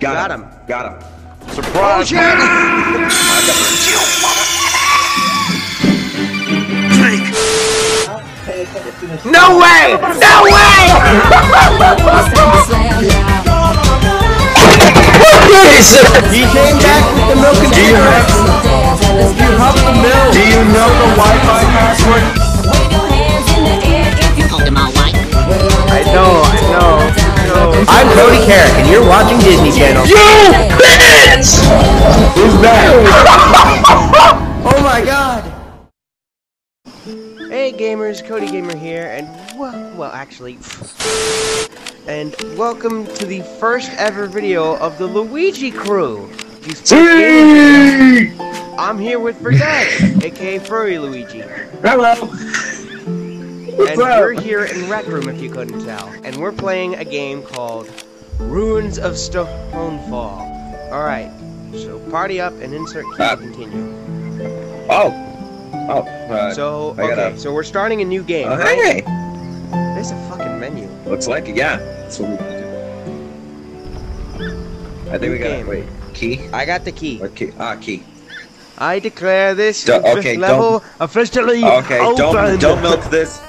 Got, Got him. him. Got him. Oh shit! No way! No way! He came back with the milk and Do you have, You have the milk. do you know the Wi-Fi password? I know, I know. I'm Cody Carrick, and you're watching Disney Channel. You bitch! Who's that? Oh my god! Hey gamers, Cody Gamer here, and well, well actually, and welcome to the first ever video of the Luigi Crew. These first gamers- I'm here with Vurddud, aka Furry Luigi, Hello. And we're here in Rec Room if you couldn't tell, and we're playing a game called Ruins of Stonefall. All right, so party up and insert key Ah. to continue. Oh. Oh. Uh, So I gotta- okay, so we're starting a new game. oh, right? hey. There's a fucking menu. Looks like it. Yeah. That's what we gotta do. I think we gotta Game. wait. Key. I got the key. What key? Ah, key. I declare this Do- okay, level officially Okay. open. Don't don't milk this.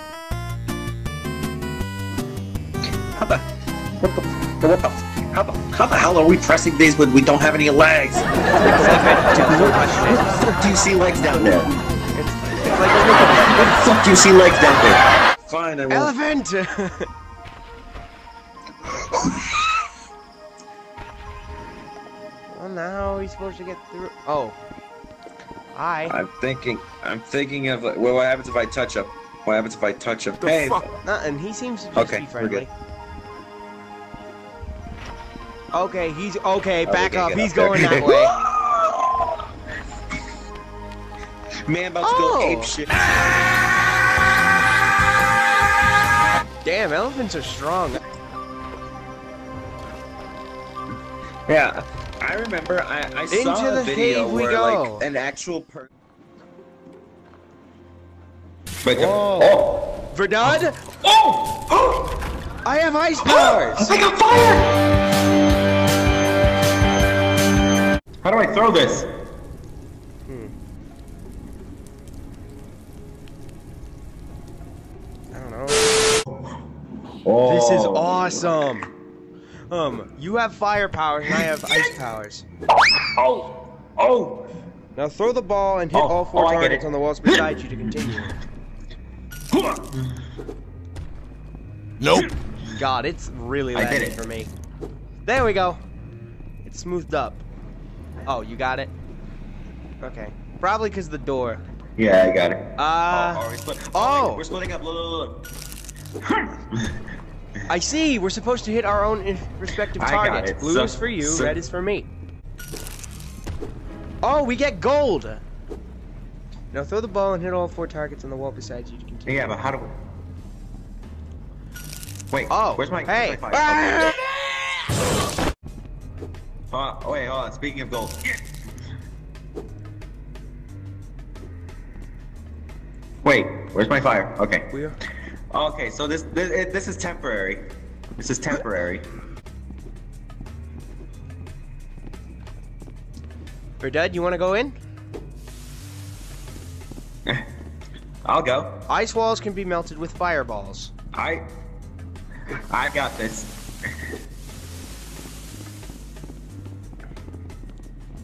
What the? What the? How the? How the hell are we pressing these when we don't have any legs? It's like Fuck, do you see legs down there? a, it's, it's like a Fuck, do you see legs down there? Fine, I little will. elephant. well, now he's supposed to get through. Oh, I. I'm thinking. I'm thinking of. like, Well, what happens if I touch him? What happens if I touch him? Hey. Nothing. He seems to just Okay, be we're good. Okay, he's okay. Oh, Back we up. He's up there. going that way. Man, about to Oh. go ape shit. Damn, elephants are strong. Yeah, I remember. I, I saw Into a the video cave we where go. like an actual person. Wait, uh, Whoa. oh, Vurddud, oh, oh! I have ice powers. I got fire! How do I throw this? Hmm. I don't know. Oh. This is awesome. Um, you have fire powers and I have ice powers. Oh, oh! Now throw the ball and hit Oh, all four oh, targets on the walls beside you to continue. Nope. God, it's really I did laggy it. for me. There we go. It's smoothed up. Oh, you got it? Okay. Probably because the door. Yeah, I got it. Uh, oh, we're split- oh. wait, we're splitting up. Look, look, look. I see. We're supposed to hit our own in- respective I got targets. it. Blue So- is for you, so- red is for me. Oh, we get gold. Now throw the ball and hit all four targets on the wall beside you to continue. Yeah, but how do we? Wait. Oh, where's my? hey. Where's my fire? Okay. Oh, wait, hold on. Speaking of gold. Wait, where's my fire? Okay. We are- Okay, so this this, this is temporary. This is temporary. Vurddud, you want to go in? I'll go. Ice walls can be melted with fireballs. I I got this.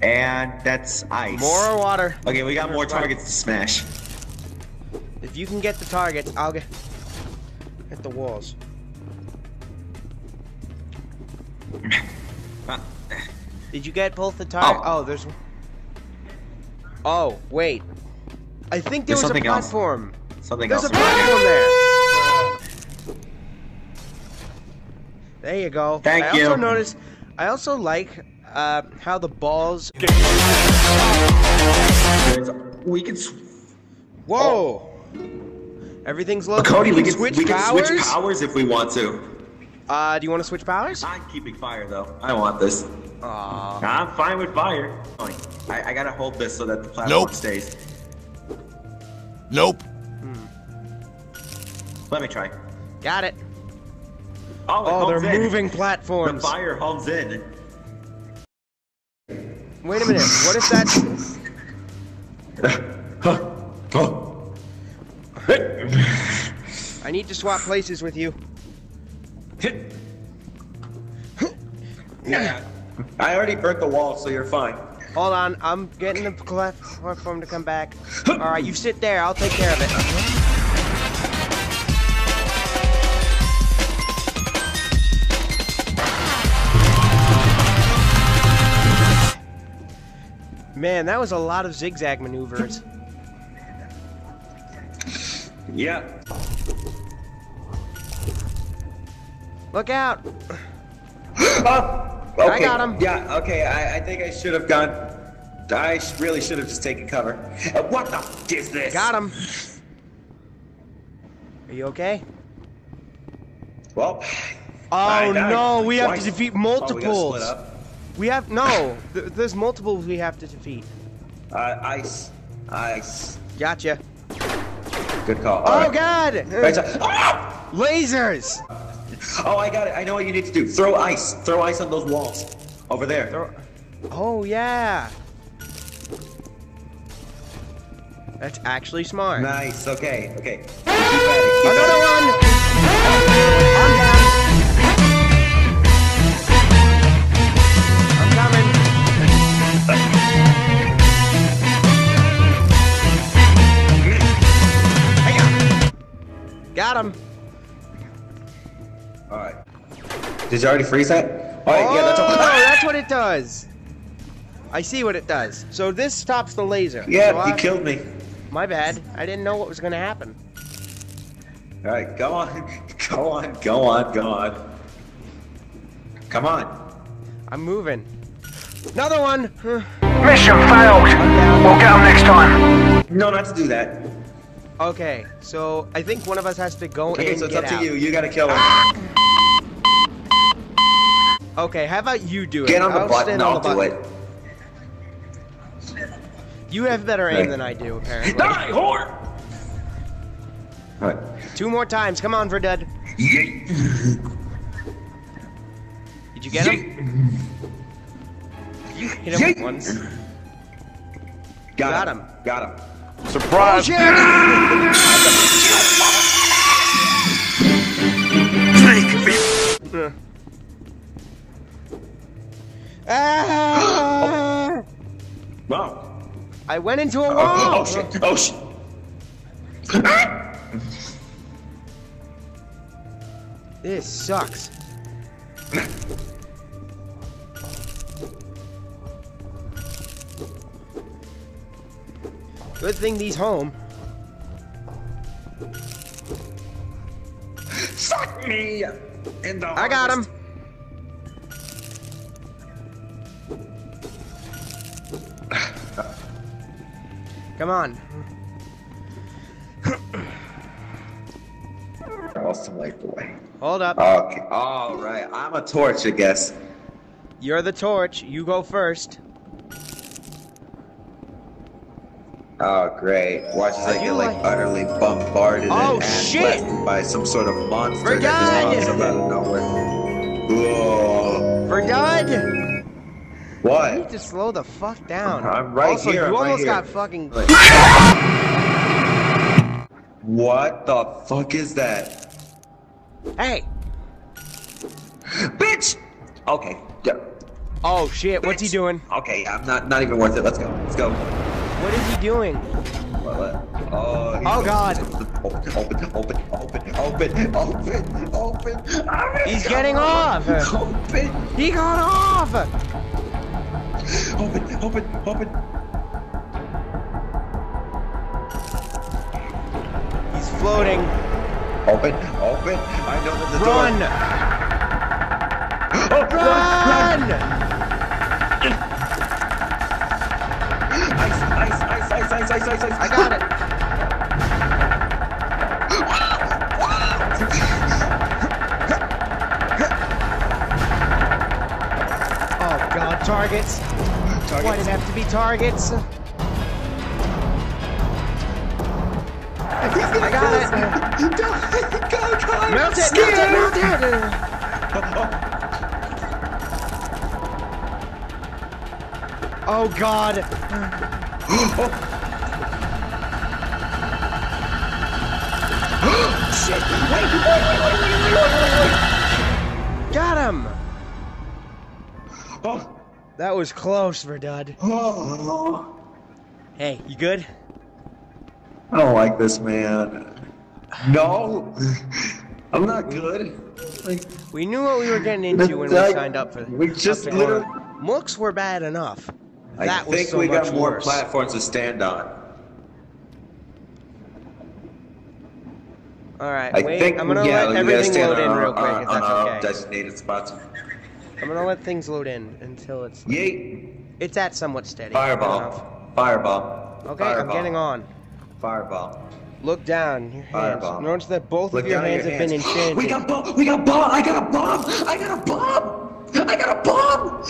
And that's ice. More water. Okay, we got more targets to smash. If you can get the targets, I'll get hit the walls. Uh, Did you get both the targets? Oh. Oh. there's. Oh, wait. I think there There's was a something else. platform. something There's else. a platform there. There you go. Thank I you. I also noticed. I also like uh, how the balls. We can. Sw- Whoa. Everything's low. Cody, we can switch we can powers. switch powers if we want to. Uh, do you want to switch powers? I'm keeping fire though. I want this. Aw. I'm fine with fire. I, I gotta hold this so that the platform Nope. stays. Nope. Let me try. Got it. Oh, it Oh, they're in. moving platforms. The fire homes in. Wait a minute. What if. Oh. I need to swap places with you. Yeah. I already burnt the wall, so you're fine. Hold on. I'm getting the platform to come back. Alright, you sit there. I'll take care of it. Man, that was a lot of zigzag maneuvers. Yeah. Look out! Oh, okay. got him. Yeah, okay. I, I think I should have gone. I really should have just taken cover. Uh, what the f is this? Got him! Are you okay? Well. Oh I died no, we have to defeat Oh, we gotta multiples! split up. We have no. Th- there's multiples we have to defeat. Uh, ice. Ice. Gotcha. Good call. Oh Alright. god! Right. Ah! Lasers! Oh, I got it. I know what you need to do. Throw ice. Throw ice on those walls. Over there. Throw- Oh yeah. That's actually smart. Nice. Okay. Okay. Keep at it. Keep Another at one! Got him. All right. Did you already freeze that? All right. oh, Yeah. That's all. Oh, that's what it does. I see what it does. So this stops the laser. So Yeah. I- You killed me. My bad. I didn't know what was gonna happen. All right. Go on. Go on. Go on. Go on. Come on. I'm moving. Another one. Mission failed. We'll get them next time. No, not to do that. Okay, so I think one of us has to go Okay, and so it's get up out. to you. You gotta kill him. Okay, how about you do it? Get on the I'll button. I'll the do button. it. You have better aim Right. than I do, apparently. Die, whore! All right. Two more times. Come on, Vurddud. Yeet. Did you get him? You hit him Yeet. once. Got, Got him. him. Got him. Surprise! Shit! Ah! Wow. I went into a Oh, wall. oh shit. Oh shit. This sucks. Good thing he's home. Suck me in the I got him. Come on. I lost some life away. Hold up. Okay. All right. I'm a torch, I guess. You're the torch. You go first. Oh, great. Watch as I You get like like- utterly bombarded Oh, and, by some sort of monster We're that just pops up out of nowhere. Whoa. Vurddud! You What? need to slow the fuck down. I'm right also, here, you I'm almost here. got fucking. What the fuck is that? Hey! Bitch! Okay. Yeah. Oh shit! What's he doing? Okay, I'm not not even worth it. Let's go. Let's go. What is he doing? What, what? Oh, Oh, God. Open, open, open, open, open, open, open. open. He's getting off. Open, He got off. open, open, open. He's floating. Open, open. I know that the Run! door. Oh, Run! Ice, ice, ice, ice, ice, ice, ice, ice. I got it. Oh god, targets. Why did it have to be targets? I got it. Go, go, go. Melt it, melt it, melt it. Oh God! Oh. Shit! Wait, wait, wait, wait, wait, wait, wait, Got him! Oh, That was close, Vurddud. oh. Hey, you good? I don't like this, man. No, I'm not good. Like, We knew what we were getting into when we signed up for this. we just literally-. Mooks were bad enough. I That was think so we got more worse. platforms to stand on. Alright, I wait, think I'm gonna yeah, let everything load in on real quick, on, if that's uh, okay. designated spots. I'm gonna let things load in until it's Yeet! it's at somewhat steady. Fireball! Fireball! Okay, I'm getting on. Fireball! Look down, your hands. Fireball. Notice that both Look of your down at hands have been hands. enchanted. We got bomb! We got bomb! I got a bomb! I got a bomb! I got a bomb!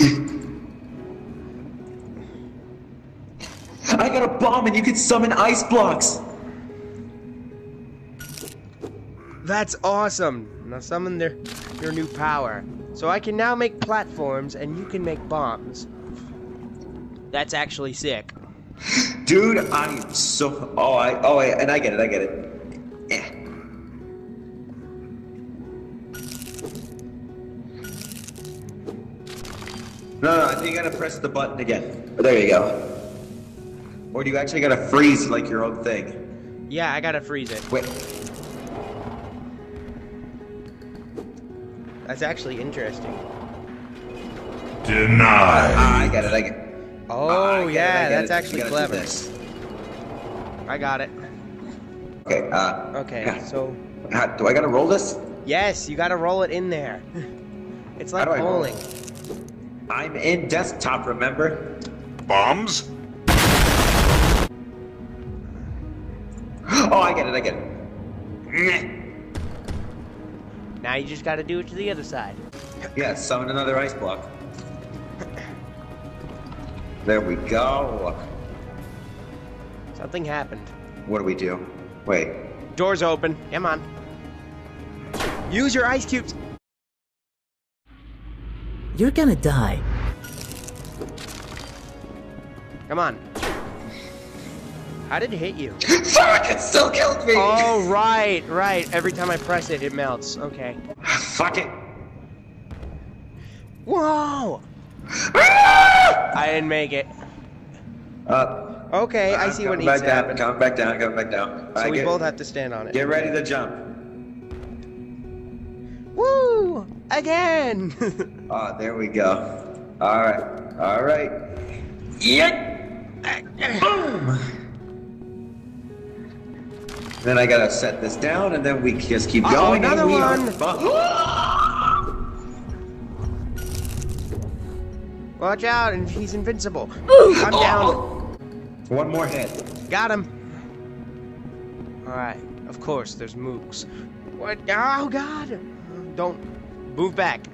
I got a bomb and you can summon ice blocks! That's awesome! Now summon their your new power. So I can now make platforms and you can make bombs. That's actually sick. Dude, I am so. Oh, I. Oh, I, and I get it. I get it. Eh. No, no, I think you gotta press the button again. Oh, there you go. Or do you actually gotta freeze like your own thing? Yeah, I gotta freeze it. Wait. That's actually interesting. Denied. Ah, I got it. I get. it. Oh Ah, I get it, yeah, that's it. actually You gotta do clever. I got it. Okay. Uh. Okay, yeah. so How, do I gotta roll this? yes, you gotta roll it in there. It's like do bowling. I'm in desktop. Remember? Bombs? Oh, I get it. I get it. Meh. Now you just gotta do it to the other side. Yeah, summon another ice block. There we go. Something happened. What do we do? Wait. Doors open. Come on. Use your ice cubes. You're gonna die. Come on. How did it hit you? Fuck! It still killed me! Oh, right, right. Every time I press it, it melts. Okay. Fuck it! Whoa! I didn't make it. Up. Okay, I Uh, see what needs back to down, happen. Coming back down, coming back down. So we get, both have to stand on it. Get ready to jump. Woo! Again! Oh, there we go. Alright. Alright. Yep! Boom! Then I gotta set this down, and then we just keep Uh-oh, going. another we one. Watch out, and he's invincible. I'm down. One more hit. Got him. Alright, of course, there's mooks. What? Oh, God! Don't move back.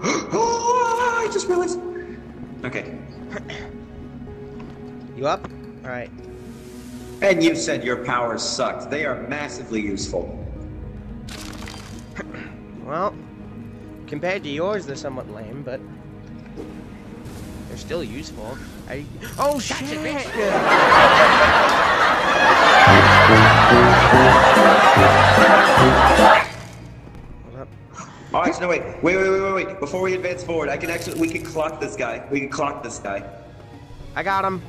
oh, I just realized. Okay. You up? Alright. And you said your powers sucked. They are massively useful. Well, compared to yours, they're somewhat lame, but they're still useful. I. Oh shit! Hold up. Oh, no, wait. Wait, wait, wait, wait, wait. Before we advance forward, I can actually, we can clock this guy. We can clock this guy. I got him.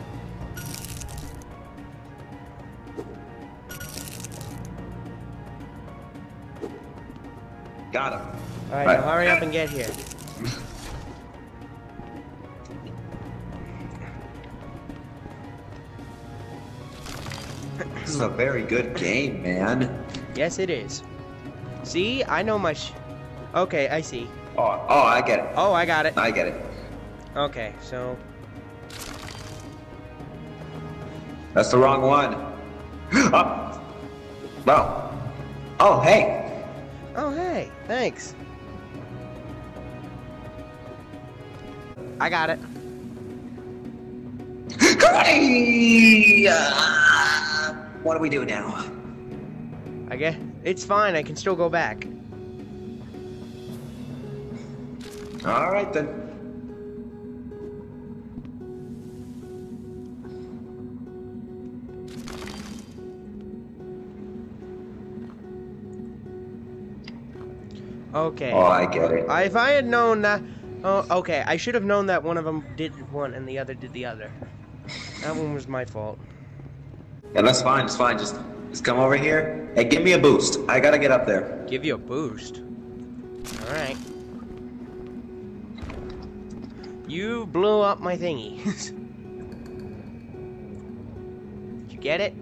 Got him. All right, Right. now hurry up and get here. This is a very good game, man. Yes, it is. See, I know my. Sh- okay, I see. Oh, oh, I get it. Oh, I got it. I get it. Okay, so That's the wrong one. oh. Oh. Oh, hey. Hey, thanks. I got it. Karate! Uh, what do we do now? I guess it's fine. I can still go back. All right then. Okay. Oh, I get it. If I had known that, oh, okay, I should have known that one of them did one and the other did the other. That one was my fault. Yeah, that's fine. It's fine. Just, just come over here and give me a boost. I gotta get up there. Give you a boost. All right. You blew up my thingy. Did you get it?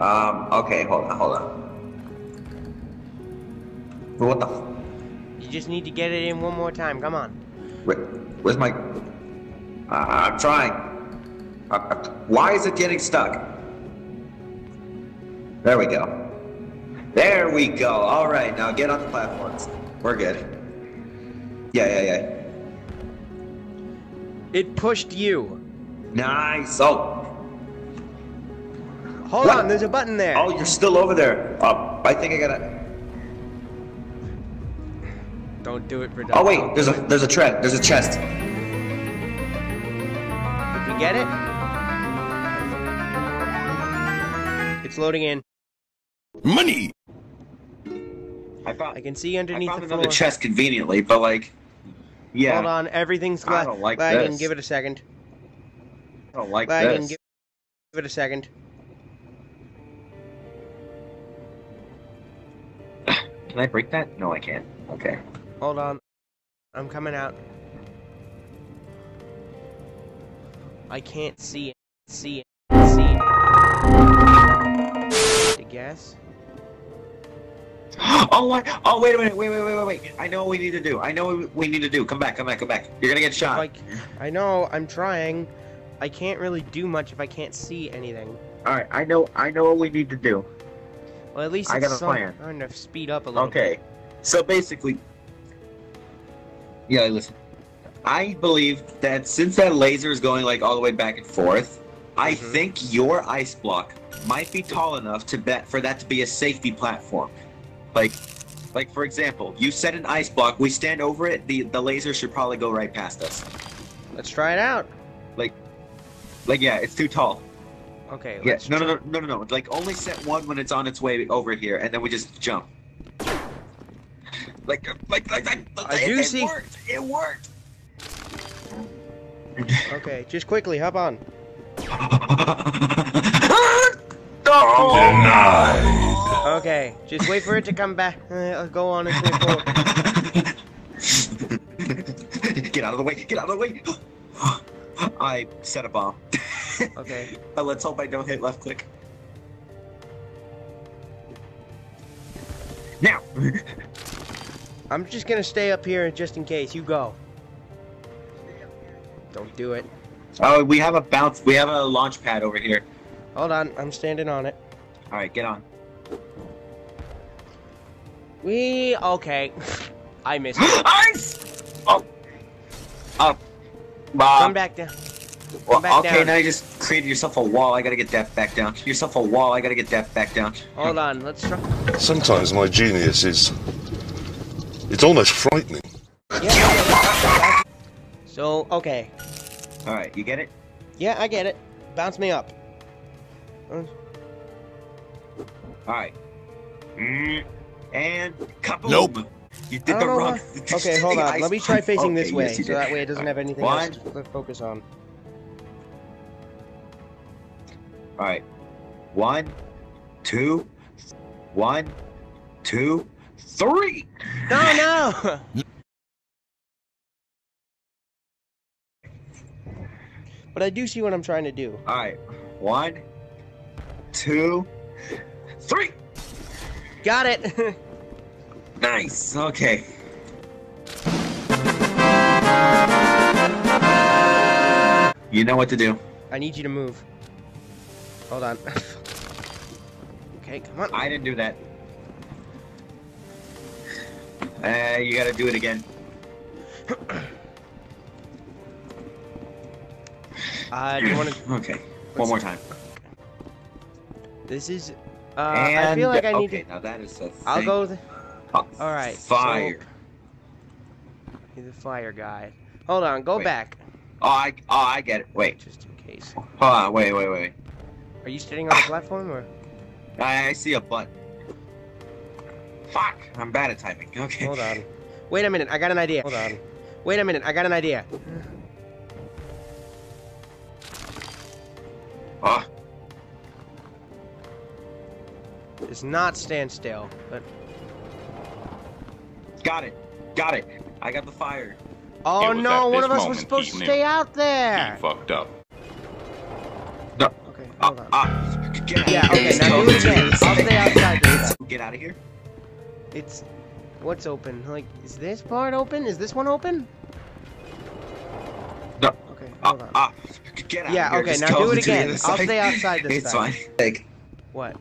Um. Okay. Hold on. Hold on. What the? You just need to get it in one more time. Come on. Wait, where's my? Uh, I'm trying. Uh, uh, why is it getting stuck? There we go. There we go. All right, now get on the platforms. We're good. Yeah, yeah, yeah. It pushed you. Nice. Oh, Hold What? on, there's a button there. oh, you're still over there. Uh, I think I gotta. Don't do it for Oh wait, there's a there's a tread. There's a chest. Did we get it? It's loading in. Money! I found. I can see I underneath found the another floor. chest conveniently, but like, yeah, Hold on, everything's I gla- don't like lagging. this. Give it a second. I don't like Lagging. this. Give, give it a second. Can I break that? No, I can't. Okay. Hold on. I'm coming out. I can't see it. See it. See it. I guess. Oh, what? Oh, wait a minute. Wait, wait, wait, wait, wait. I know what we need to do. I know what we need to do. Come back, come back, come back. You're gonna get shot. Like, I know. I'm trying. I can't really do much if I can't see anything. All right, I know. I know what we need to do. Well, at least I got a plan. starting to speed up a little. Okay. So basically, yeah. Listen, I believe that since that laser is going like all the way back and forth, I Mhm. think your ice block might be tall enough to bet for that to be a safety platform. Like, like for example, you set an ice block. We stand over it. The the laser should probably go right past us. Let's try it out. Like, like yeah, it's too tall. Okay. Yeah, no, no, no, no, no, no. Like, only set one when it's on its way over here, and then we just jump. Like, like, like, like like I it, do it see- worked. It worked. Okay, just quickly, hop on. oh! Denied. Okay, just wait for it to come back. Uh, go on its way forward. Get out of the way! Get out of the way! I set a bomb. Okay. Uh, let's hope I don't hit left click. Now. I'm just gonna stay up here just in case. You go. Don't do it. Oh, we have a bounce. We have a launch pad over here. Hold on, I'm standing on it. All right, get on. We okay. I missed. Ice! Oh. Oh. Come Uh, back down. well, back okay, down. now you just created yourself a wall. I gotta get that back down. Yourself a wall. I gotta get that back down. Hold on. Let's try. Sometimes my genius is. It's almost frightening. Yeah. yeah, yeah. So okay. All right, you get it? Yeah, I get it. Bounce me up. Uh, All right. Mm, and kaboom! Nope. You did the wrong. why- Okay, hold on. Let me try facing Okay, this way, so that way it doesn't have anything One. else to focus on. All right. One, two, one, two, three. No, no. but I do see what I'm trying to do. All right. One, two, three. Got it. Nice. Okay. You know what to do. I need you to move. Hold on. okay, come on. I didn't do that. Uh, you gotta do it again. Uh, do you want to? Okay. One more time. This is. Uh, I feel like I need okay, to. now that is a I'll go. The, Oh, all right, so- Fire. You're the fire guy. Hold on. Go Wait. back. Oh, I oh I get it. Wait. Just in case. Hold on. Wait. Wait. Wait. Are you standing on the platform or? I, I see a button. Fuck! I'm bad at timing. Okay. Hold on. Wait a minute, I got an idea. Hold on. Wait a minute, I got an idea. Ah, It's not stand still, but got it. Got it. I got the fire. oh no, one of us was supposed to stay out there. He fucked up. No. Okay, Ah, hold on. ah. Get out. Yeah, okay, now do it. I'll stay outside this. Get out of here. It's what's open? Like, is this part open? Is this one open? No. Okay, Ah, hold on. ah. Get out. Yeah, here. okay, Just now do it again. I'll side. stay outside this It's time. fine. Like, What?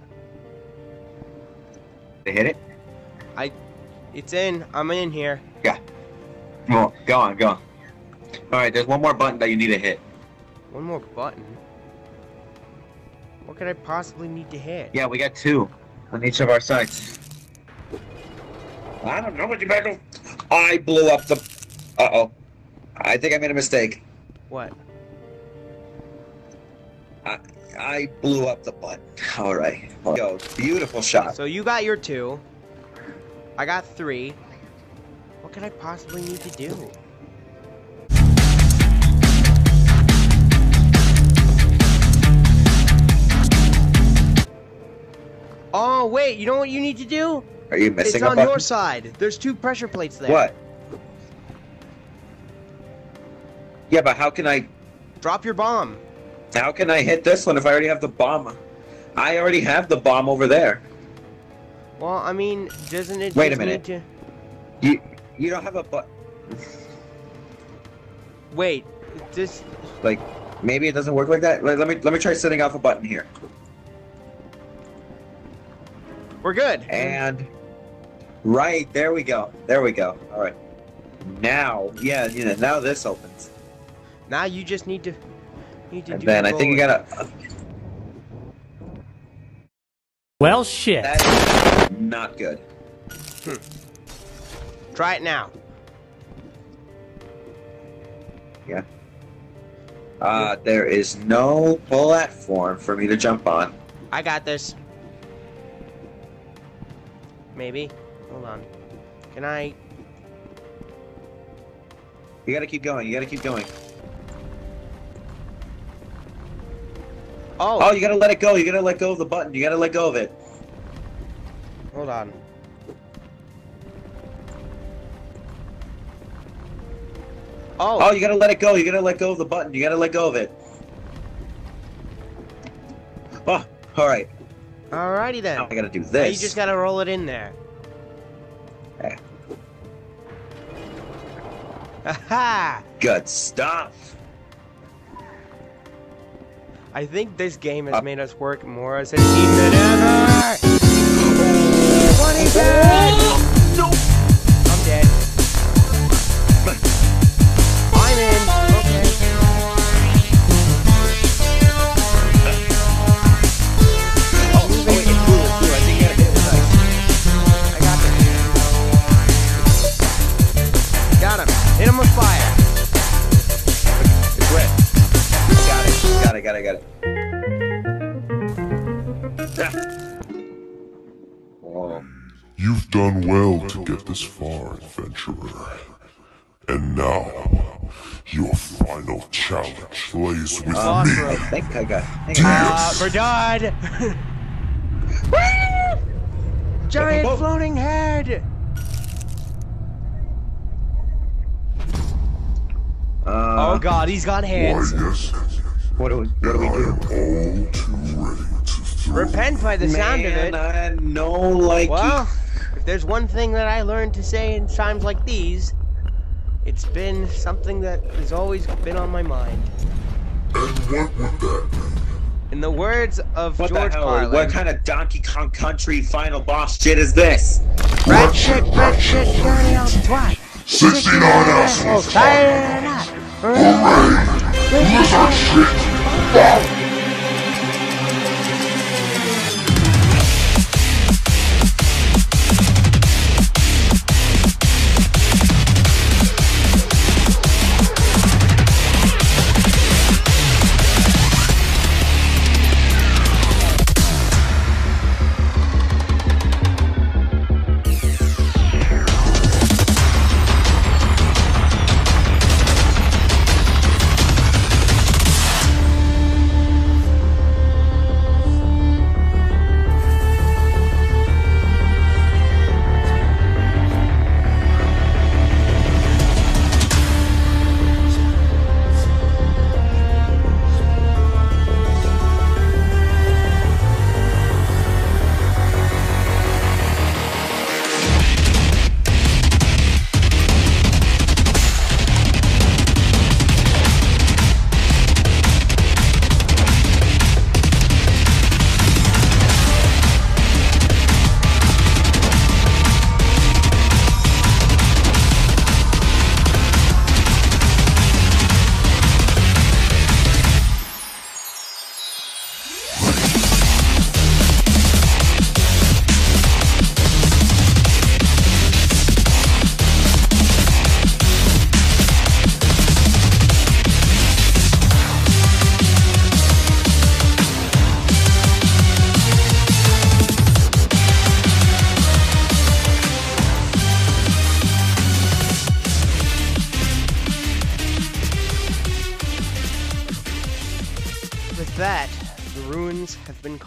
they hit it. I... It's in. I'm in here. Yeah. Well, go on, go on. All right, there's one more button that you need to hit. One more button. What could I possibly need to hit? Yeah, we got two on each of our sides. I don't know what you better. I blew up the. Uh oh. I think I made a mistake. What? I blew up the button. All right. Yo, beautiful shot. So you got your two. I got three. What could I possibly need to do? Oh wait, you know what you need to do? Are you It's missing a on button? your side. There's two pressure plates there. What? Yeah, but how can I? Drop your bomb. How can I hit this one if I already have the bomb? I already have the bomb over there. Well, I mean, doesn't it Wait a minute. to You you don't have a but. Wait, just Like maybe it doesn't work like that. Let, let me let me try setting off a button here. we're good. And right there we go. There we go. All right. Now, yeah, you know, now this opens. Now you just need to need to And do then I think you gotta. Well, shit. That is not good. try it now. Yeah. Uh, there is no platform for me to jump on. I got this. Maybe. Hold on. Can I? You gotta keep going. You gotta keep going. Oh, Oh, you gotta let it go. You gotta let go of the button. You gotta let go of it. hold on. Oh, Oh, you gotta let it go. You gotta let go of the button. You gotta let go of it. Oh, all right. alrighty then. Now I gotta do Now this. you just gotta roll it in there. Good stuff! I think this game has uh, made us work more as a team than ever! 20 adventurer. And now, your final challenge lays with Boss me. room. I think I got. I think Uh, we're done. Giant Whoa. floating head. Uh, Oh god, he's got Why, hands. yes, what do we? What do we I do? am all too ready to throw. Repent by the sound of Man, it. I know, like. Well, if there's one thing that I learned to say in times like these, it's been something that has always been on my mind. And what would that be? In the words of What George the hell? Carlin, What kind of Donkey Kong Country final boss shit is this? rat shit, rat shit, dirty old twat. 69 assholes oh, Fire it up. Hooray! Lizard shit!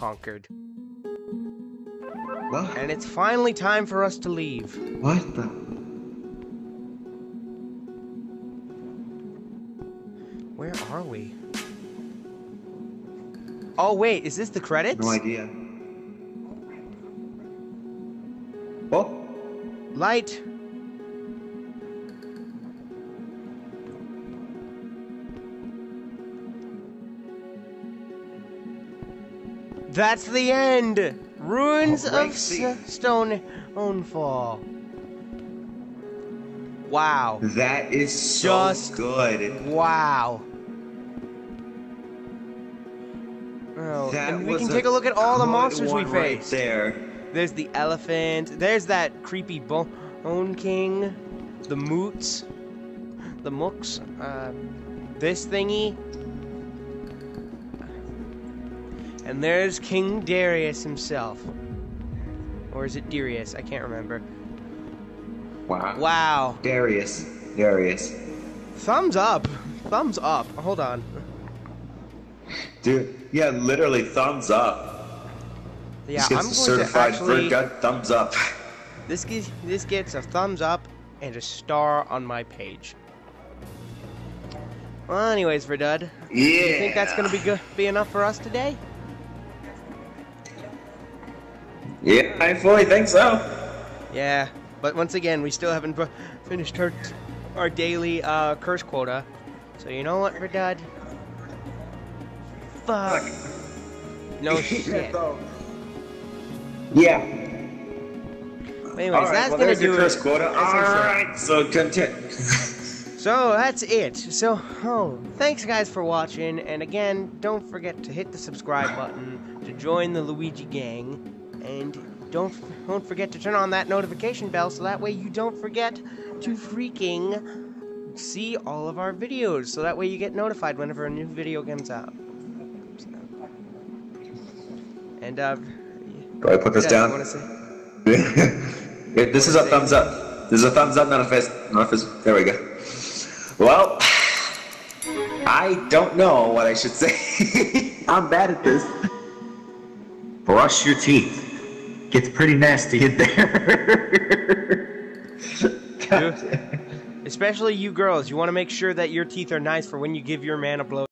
Conquered. Well, And it's finally time for us to leave. what the? Where are we? Oh wait, is this the credits? No idea. Well, Light. That's the end. Ruins of S- Stone Ownfall. Wow. that is so Just- good. Wow. Oh, That and we can take a look at all the monsters we one right there. There's the elephant. There's that creepy bone king. The moots. The mooks. Uh, this thingy. And there's King Darius himself. Or is it Darius? I can't remember. Wow. Wow. Darius. Darius. Thumbs up. Thumbs up. Hold on. Dude, yeah, literally thumbs up. Yeah, this I'm gets going certified to actually. gut thumbs up. This gets this gets a thumbs up and a star on my page. Well, anyways, Vurddud, Yeah. you think that's gonna be good, be enough for us today? Yeah, I fully think so. Yeah, but once again, we still haven't bu- finished our our daily uh, curse quota. So you know what, Vurddud? Fuck. No shit. Yeah. Anyways, All right, that's well, gonna do your it. curse quota. That's All it. right, so content. So that's it. So, oh, thanks guys for watching, and again, don't forget to hit the subscribe button to join the Luigi gang, and don't don't forget to turn on that notification bell so that way you don't forget to freaking see all of our videos. So that way you get notified whenever a new video comes out. And uh, Do I put this down? Yeah, this is a thumbs up. This is a thumbs up, not a fist. Not a fist. There we go. Well, I don't know what I should say. I'm bad at this. Brush your teeth. Gets pretty nasty in there. Especially you girls, you want to make sure that your teeth are nice for when you give your man a blow.